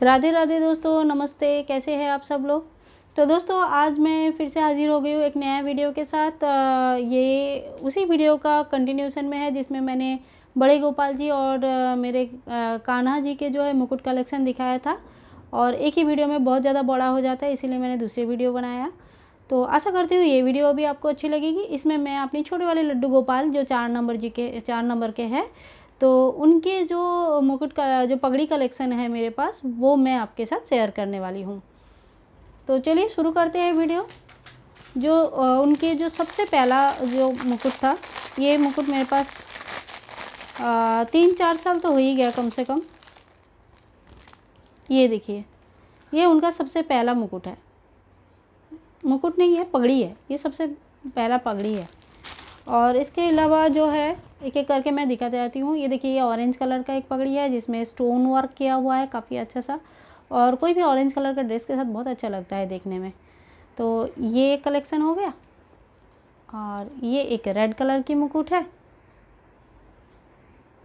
राधे राधे दोस्तों, नमस्ते। कैसे हैं आप सब लोग? तो दोस्तों, आज मैं फिर से हाजिर हो गई हूँ एक नया वीडियो के साथ। ये उसी वीडियो का कंटिन्यूशन में है, जिसमें मैंने बड़े गोपाल जी और मेरे कान्हा जी के जो है मुकुट कलेक्शन दिखाया था। और एक ही वीडियो में बहुत ज़्यादा बड़ा हो जाता है, इसीलिए मैंने दूसरी वीडियो बनाया। तो आशा करती हूँ ये वीडियो भी आपको अच्छी लगेगी। इसमें मैं अपनी छोटे वाले लड्डू गोपाल, जो चार नंबर जी के, चार नंबर के हैं तो उनके जो मुकुट का, जो पगड़ी कलेक्शन है मेरे पास, वो मैं आपके साथ शेयर करने वाली हूँ। तो चलिए शुरू करते हैं वीडियो। जो उनके जो सबसे पहला जो मुकुट था, ये मुकुट मेरे पास तीन चार साल तो हो ही गया कम से कम। ये देखिए, ये उनका सबसे पहला मुकुट है। मुकुट नहीं है, पगड़ी है। ये सबसे पहला पगड़ी है। और इसके अलावा जो है एक एक करके मैं दिखाते जाती हूँ। ये देखिए, ये ऑरेंज कलर का एक पगड़ी है, जिसमें स्टोन वर्क किया हुआ है, काफ़ी अच्छा सा। और कोई भी ऑरेंज कलर का ड्रेस के साथ बहुत अच्छा लगता है देखने में। तो ये एक कलेक्शन हो गया। और ये एक रेड कलर की मुकुट है।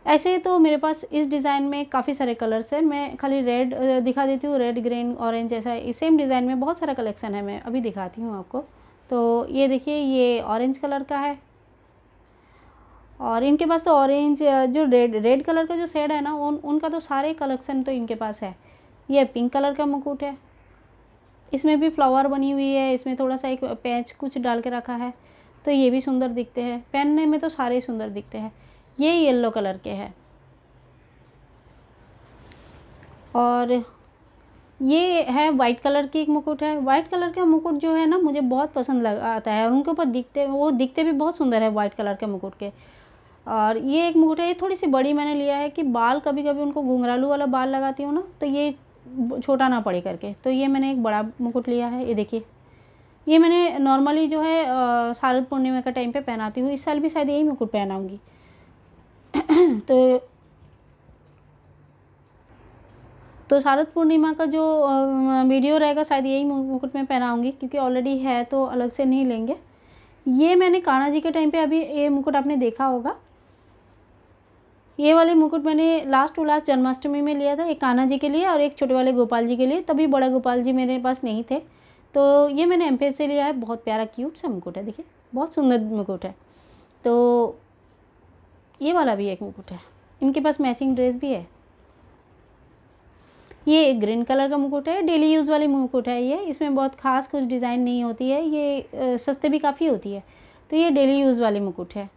ऐसे तो मेरे पास इस डिज़ाइन में काफ़ी सारे कलर्स है। मैं खाली रेड दिखा देती हूँ। रेड ग्रीन ऑरेंज ऐसा सेम डिज़ाइन में बहुत सारा कलेक्शन है। मैं अभी दिखाती हूँ आपको। तो ये देखिए, ये ऑरेंज कलर का है। और इनके पास तो ऑरेंज जो रेड रेड कलर का जो शेड है ना, उन, उनका तो सारे कलेक्शन तो इनके पास है। ये पिंक कलर का मुकुट है। इसमें भी फ्लावर बनी हुई है, इसमें थोड़ा सा एक पैच कुछ डाल के रखा है तो ये भी सुंदर दिखते हैं। पहनने में तो सारे सुंदर दिखते हैं। ये येलो कलर के है। और ये है वाइट कलर की एक मुकुट है। वाइट कलर का मुकुट जो है ना, मुझे बहुत पसंद लग, आता है। और उनके ऊपर दिखते, वो दिखते भी बहुत सुंदर है वाइट कलर के मुकुट के। और ये एक मुकुट है, ये थोड़ी सी बड़ी मैंने लिया है कि बाल कभी कभी उनको घुंघरालू वाला बाल लगाती हूँ ना तो ये छोटा ना पड़े करके। तो ये मैंने एक बड़ा मुकुट लिया है, ये देखिए। ये मैंने नॉर्मली जो है शारद पूर्णिमा का टाइम पे पहनाती हूँ, इस साल भी शायद यही मुकुट पहनाऊँगी। तो तो शारद पूर्णिमा का जो वीडियो रहेगा, शायद यही मुकुट में पहनाऊँगी, क्योंकि ऑलरेडी है तो अलग से नहीं लेंगे। ये मैंने कान्हा जी के टाइम पे अभी ये मुकुट आपने देखा होगा ये वाले मुकुट मैंने लास्ट टू लास्ट जन्माष्टमी में लिया था, एक कान्हा जी के लिए और एक छोटे वाले गोपाल जी के लिए। तभी बड़ा गोपाल जी मेरे पास नहीं थे। तो ये मैंने एम से लिया है। बहुत प्यारा क्यूट सा मुकुट है, देखिए। बहुत सुंदर मुकुट है। तो ये वाला भी एक मुकुट है। इनके पास मैचिंग ड्रेस भी है। ये एक ग्रीन कलर का मुकुट है। डेली यूज़ वाली मुकुट है ये। इसमें बहुत ख़ास कुछ डिज़ाइन नहीं होती है। ये सस्ते भी काफ़ी होती है। तो ये डेली यूज़ वाली मुकुट है।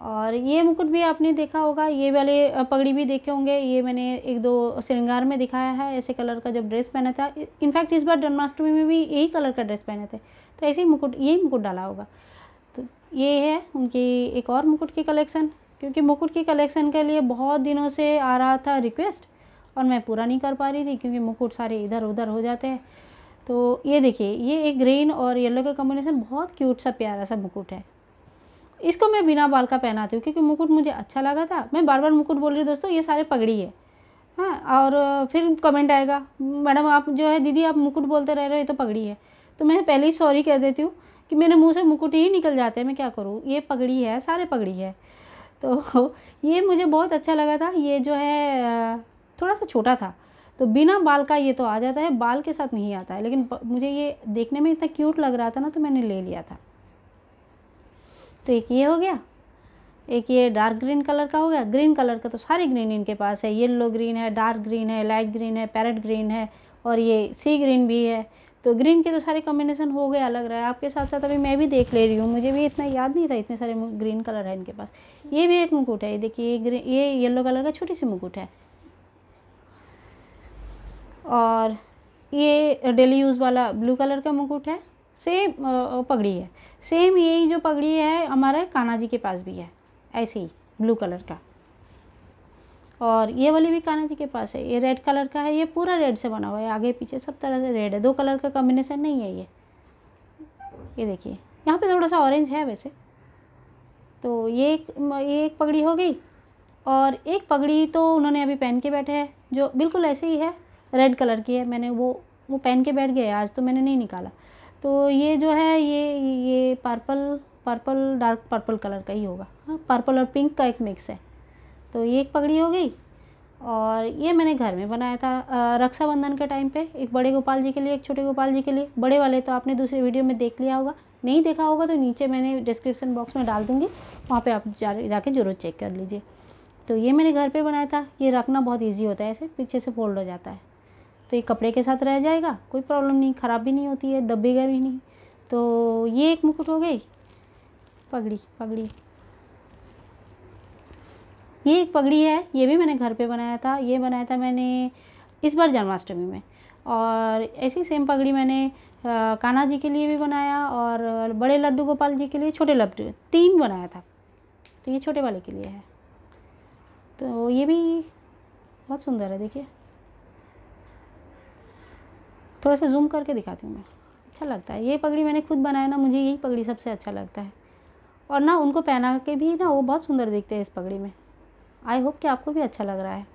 और ये मुकुट भी आपने देखा होगा, ये वाले पगड़ी भी देखे होंगे। ये मैंने एक दो श्रृंगार में दिखाया है, ऐसे कलर का जब ड्रेस पहना था। इनफैक्ट इस बार जन्माष्टमी में भी यही कलर का ड्रेस पहने थे। तो ऐसे ही मुकुट यही मुकुट डाला होगा। तो ये है उनकी एक और मुकुट की कलेक्शन, क्योंकि मुकुट की कलेक्शन के लिए बहुत दिनों से आ रहा था रिक्वेस्ट, और मैं पूरा नहीं कर पा रही थी, क्योंकि मुकुट सारे इधर उधर हो जाते हैं। तो ये देखिए, ये एक ग्रीन और येलो का कॉम्बिनेशन बहुत क्यूट सा, प्यारा सा मुकुट है। इसको मैं बिना बाल का पहनाती हूँ, क्योंकि मुकुट मुझे अच्छा लगा था। मैं बार बार मुकुट बोल रही हूँ, दोस्तों, ये सारे पगड़ी है। हाँ और फिर कमेंट आएगा, मैडम, आप जो है, दीदी, आप मुकुट बोलते रह रहे हो, ये तो पगड़ी है। तो मैं पहले ही सॉरी कह देती हूँ कि मेरे मुँह से मुकुट ही निकल जाते हैं, मैं क्या करूँ? ये पगड़ी है, सारे पगड़ी है। तो ये मुझे बहुत अच्छा लगा था, ये जो है, थोड़ा सा छोटा था। तो बिना बाल का ये तो आ जाता है, बाल के साथ नहीं आता है। लेकिन मुझे ये देखने में इतना क्यूट लग रहा था ना तो मैंने ले लिया था। तो एक ये हो गया। एक ये डार्क ग्रीन कलर का हो गया। ग्रीन कलर का तो सारे ग्रीन इनके पास है। येलो ग्रीन है डार्क ग्रीन है लाइट ग्रीन है पैरेट ग्रीन है और ये सी ग्रीन भी है। तो ग्रीन के तो सारे कॉम्बिनेशन हो गया अलग रहा। है आपके साथ साथ अभी मैं भी देख ले रही हूँ। मुझे भी इतना याद नहीं था, इतने सारे ग्रीन कलर है इनके पास। ये भी एक मुकुट है। ये देखिए, ये ग्रीन ये येलो कलर का छोटी सी मुकुट है। और ये डेली यूज़ वाला ब्लू कलर का मुकुट है। सेम पगड़ी है। सेम यही जो पगड़ी है, हमारे कान्हा जी के पास भी है। ऐसे ही ब्लू कलर का। और ये वाली भी कान्हा जी के पास है। ये रेड कलर का है। ये पूरा रेड से बना हुआ है। आगे पीछे सब तरह से रेड है। दो कलर का कॉम्बिनेशन नहीं है ये। ये देखिए। यहाँ पे थोड़ा सा ऑरेंज है वैसे। तो ये एक ये एक पगड़ी हो गई। और एक पगड़ी तो उन्होंने अभी पहन के बैठे हैं, जो बिल्कुल ऐसे ही है। रेड कलर की है। मैंने वो वो पहन के बैठ गए। आज तो मैंने नहीं निकाला। तो ये जो है, ये ये purple purple dark purple colour का ही होगा। हाँ पर्पल और पिंक का एक मिक्स है। तो ये एक पगड़ी हो गई और ये मैंने घर में बनाया था रक्षाबंधन के टाइम पे। एक बड़े गोपाल जी के लिए, एक छोटे गोपाल जी के लिए। बड़े वाले तो आपने दूसरे वीडियो में देख लिया होगा। नहीं देखा होगा तो नीचे मैंने डिस्क्रिप्शन बॉक्स में डाल दूँगी। वहाँ पर आप जा, जाके ज़रूर चेक कर लीजिए। तो ये मैंने घर पर बनाया था। ये रखना बहुत ईजी होता है ऐसे, पीछे से फोल्ड हो जाता है। तो ये कपड़े के साथ रह जाएगा, कोई प्रॉब्लम नहीं, ख़राब भी नहीं होती है दबेगा भी नहीं। तो ये एक मुकुट हो गई, पगड़ी पगड़ी। ये एक पगड़ी है, ये भी मैंने घर पे बनाया था, ये बनाया था मैंने इस बार जन्माष्टमी में। और ऐसी सेम पगड़ी मैंने कान्हा जी के लिए भी बनाया और बड़े लड्डू गोपाल जी के लिए, छोटे लड्डू, तीन बनाया था। तो ये छोटे वाले के लिए है। तो ये भी बहुत सुंदर है, देखिए। थोड़ा सा जूम करके दिखाती हूँ मैं। अच्छा लगता है। ये पगड़ी मैंने खुद बनाया ना, मुझे यही पगड़ी सबसे अच्छा लगता है। और ना उनको पहना के भी ना, वो बहुत सुंदर दिखते हैं इस पगड़ी में। आई होप कि आपको भी अच्छा लग रहा है।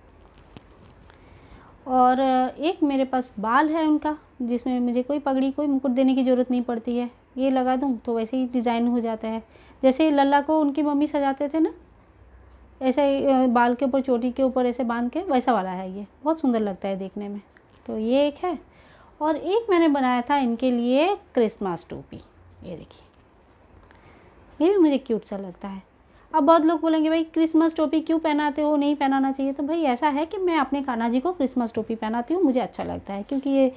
और एक मेरे पास बाल है उनका, जिसमें मुझे कोई पगड़ी, कोई मुकुट देने की ज़रूरत नहीं पड़ती है। ये लगा दूँ तो वैसे ही डिज़ाइन हो जाता है। जैसे लल्ला को उनकी मम्मी सजाते थे ना, ऐसे बाल के ऊपर, चोटी के ऊपर ऐसे बाँध के, वैसा वाला है ये। बहुत सुंदर लगता है देखने में। तो ये एक है। और एक मैंने बनाया था इनके लिए क्रिसमस टोपी। ये देखिए। ये भी मुझे क्यूट सा लगता है। अब बहुत लोग बोलेंगे, भाई क्रिसमस टोपी क्यों पहनाते हो? नहीं पहनाना चाहिए। तो भाई, ऐसा है कि मैं अपने कान्हा जी को क्रिसमस टोपी पहनाती हूँ, मुझे अच्छा लगता है। क्योंकि ये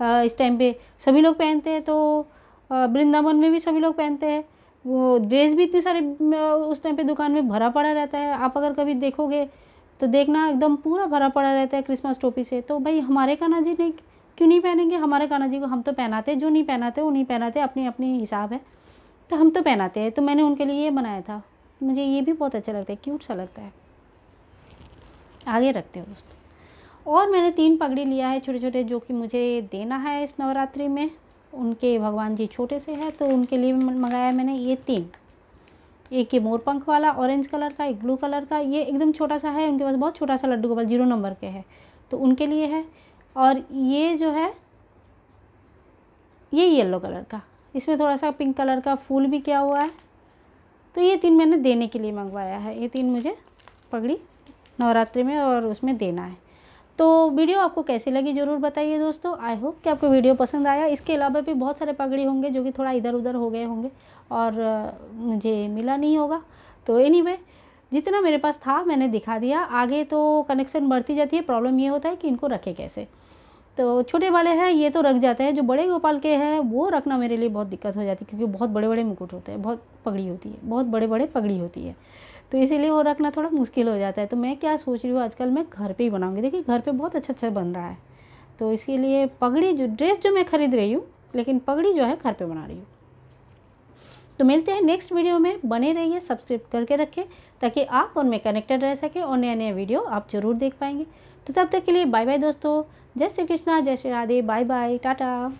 इस टाइम पे सभी लोग पहनते हैं तो वृंदावन में भी सभी लोग पहनते हैं। वो ड्रेस भी इतने सारे उस टाइम पे दुकान में भरा पड़ा रहता है। आप अगर कभी देखोगे तो देखना एकदम पूरा भरा पड़ा रहता है क्रिसमस टोपी से। तो भाई, हमारे कान्हा जी ने क्यों नहीं पहनेंगे? हमारे कान्हा जी को हम तो पहनाते जो नहीं पहनाते वो नहीं पहनाते, अपने अपने हिसाब है। तो हम तो पहनाते हैं तो मैंने उनके लिए ये बनाया था। मुझे ये भी बहुत अच्छा लगता है क्यूट सा लगता है। आगे रखते हो दोस्तों। और मैंने तीन पगड़ी लिया है छोटे छोटे जो कि मुझे देना है इस नवरात्रि में। उनके भगवान जी छोटे से हैं तो उनके लिए मंगाया मैंने ये तीन। एक ये मोर पंख वाला ऑरेंज कलर का, एक ब्लू कलर का, ये एकदम छोटा सा है, उनके पास बहुत छोटा सा लड्डू गोपाल ज़ीरो नंबर के है। तो उनके लिए है। और ये जो है ये येलो कलर का। इसमें थोड़ा सा पिंक कलर का फूल भी किया हुआ है? तो ये तीन मैंने देने के लिए मंगवाया है। ये तीन मुझे पगड़ी नवरात्रि में और उसमें देना है। तो वीडियो आपको कैसी लगी ज़रूर बताइए दोस्तों। आई होप कि आपको वीडियो पसंद आया। इसके अलावा भी बहुत सारे पगड़ी होंगे जो कि थोड़ा इधर उधर हो गए होंगे और मुझे मिला नहीं होगा। तो एनी anyway, जितना मेरे पास था, मैंने दिखा दिया। आगे तो कनेक्शन बढ़ती जाती है प्रॉब्लम ये होता है कि इनको रखे कैसे? तो छोटे वाले हैं, ये तो रख जाते हैं। जो बड़े गोपाल के हैं, वो रखना मेरे लिए बहुत दिक्कत हो जाती है, क्योंकि बहुत बड़े बड़े मुकुट होते हैं, बहुत पगड़ी होती है, बहुत बड़े बड़े पगड़ी होती है। तो इसीलिए वो रखना थोड़ा मुश्किल हो जाता है। तो मैं क्या सोच रही हूँ, आजकल मैं घर पे ही बनाऊँगी। देखिए, घर पे बहुत अच्छा अच्छा बन रहा है। तो इसके लिए पगड़ी जो, ड्रेस जो मैं ख़रीद रही हूँ, लेकिन पगड़ी जो है घर पे बना रही हूँ। तो मिलते हैं नेक्स्ट वीडियो में। बने रहिए सब्सक्राइब करके रखें, ताकि आप उनमें कनेक्टेड रह सकें और नए नए वीडियो आप ज़रूर देख पाएँगे। तो तब तक के लिए बाय बाय दोस्तों। जय श्री कृष्णा, जय Shri Radhe bye bye ta-ta.